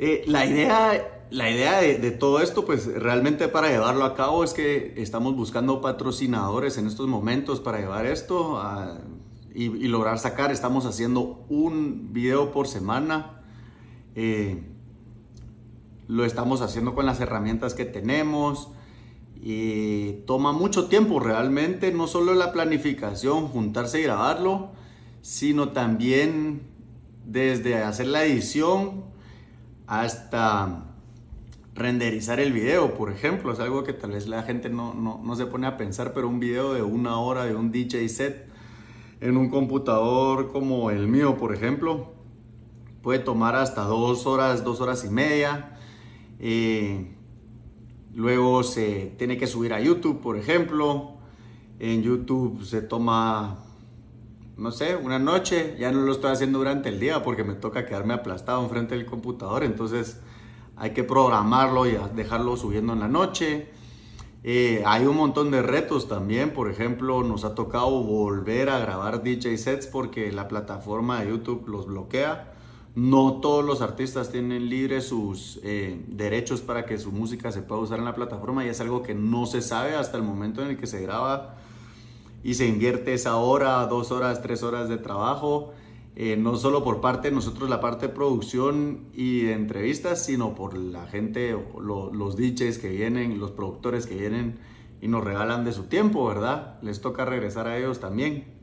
Eh, la idea, la idea de, todo esto, pues realmente para llevarlo a cabo es que estamos buscando patrocinadores en estos momentos para llevar esto y, lograr sacar. Estamos haciendo un video por semana. Eh, lo estamos haciendo con las herramientas que tenemos. Y toma mucho tiempo realmente, no solo la planificación, juntarse y grabarlo, sino también desde hacer la edición hasta renderizar el video, por ejemplo. Es algo que tal vez la gente no, no, se pone a pensar, pero un video de una hora de un DJ set en un computador como el mío, por ejemplo, puede tomar hasta dos horas, dos horas y media. Eh, luego se tiene que subir a YouTube, por ejemplo. En YouTube se toma no sé, una noche, ya no lo estoy haciendo durante el día porque me toca quedarme aplastado enfrente del computador, entonces hay que programarlo y dejarlo subiendo en la noche. Eh, hay un montón de retos también, por ejemplo, nos ha tocado volver a grabar DJ sets porque la plataforma de YouTube los bloquea. No todos los artistas tienen libres sus eh, derechos para que su música se pueda usar en la plataforma y es algo que no se sabe hasta el momento en el que se graba y se invierte esa hora, dos horas, tres horas de trabajo, eh, no solo por parte de nosotros, la parte de producción y entrevistas, sino por la gente, los DJs que vienen, los productores que vienen y nos regalan de su tiempo, ¿verdad? Les toca regresar a ellos también.